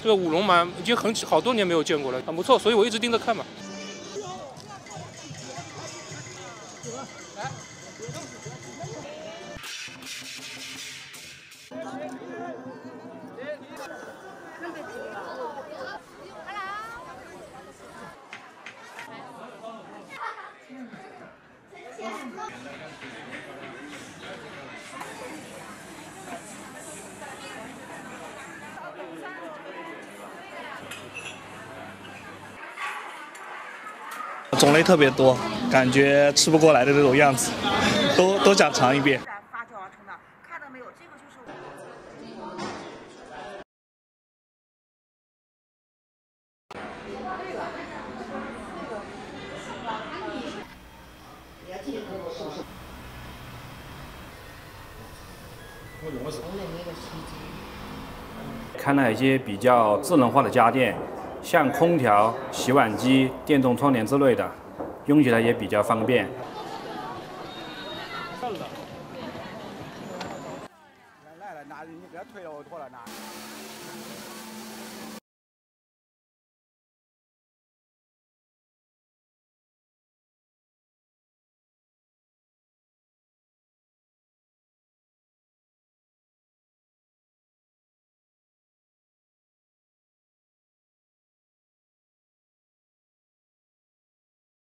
这个舞龙蛮已经很好多年没有见过了，很不错，所以我一直盯着看嘛。种类特别多，感觉吃不过来的那种样子，都都想尝一遍。发酵而成的，看到没有？这个就是。看了一些比较智能化的家电。像空调、洗碗机、电动窗帘之类的，用起来也比较方便。来了，那你给他推了，我过来拿。